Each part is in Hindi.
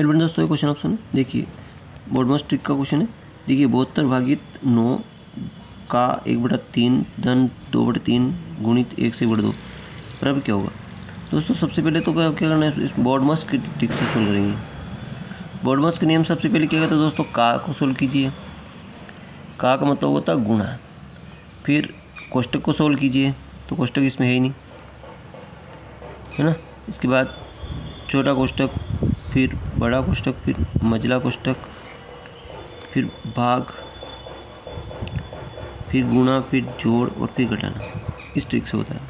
बड़े दोस्तों क्वेश्चन ऑप्शन देखिए बोर्डमोस्ट ट्रिक का क्वेश्चन है। देखिए, बहत्तर भागित नौ का एक बटा तीन, धन दो बटा तीन, गुणित एक से बटा दो पर अब क्या होगा? दोस्तों, सबसे पहले तो क्या क्या करना है? बोर्डमोस्ट की ट्रिक से सोल्व करेंगे बोर्डमोस्ट के नियम सबसे पहले क्या कहते हैं दोस्तों? का को सोल्व कीजिए। का का मतलब होता है गुणा। फिर कोष्टक को सोल्व कीजिए। तो कोष्टक इसमें है ही नहीं। है ना? इसके बाद छोटा कोष्टक। फिर बड़ा कोष्टक फिर मजला कोष्टक फिर भाग, फिर गुणा, फिर जोड़ और फिर घटाना इस ट्रिक से होता है।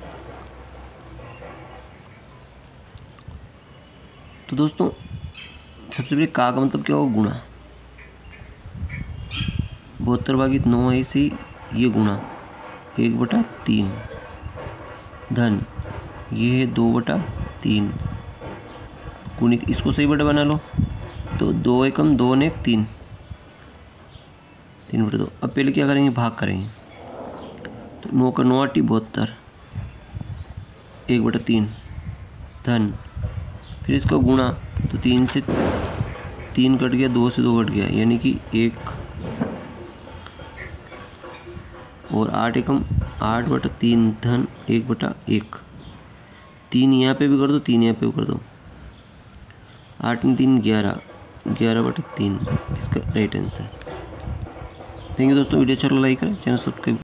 तो दोस्तों, सबसे पहले का मतलब क्या होगा? गुणा। बहत्तर भागित नौ है से ये गुणा। एक बटा तीन। धन, ये है दो बटा तीन। गुणित इसको सही बटे बना लो। तो दो एकम, दो ने एक, तीन। तीन बटे दो। अब पहले क्या करेंगे? भाग करेंगे। तो नौ का नौ अट्टी बहत्तर। एक बटा तीन। धन। फिर इसको गुणा। तो तीन से तीन कट गया, दो से दो कट गया। यानी कि एक। और आठ एकम, आठ बटा तीन, धन एक बटा एक। तीन यहाँ पे भी कर दो, तीन यहाँ पे भी कर दो। आठ, तीन, ग्यारह। ग्यारह बटे तीन, इसका राइट आंसर थैंक यू दोस्तों, वीडियो अच्छा लाइक करें चैनल सब्सक्राइब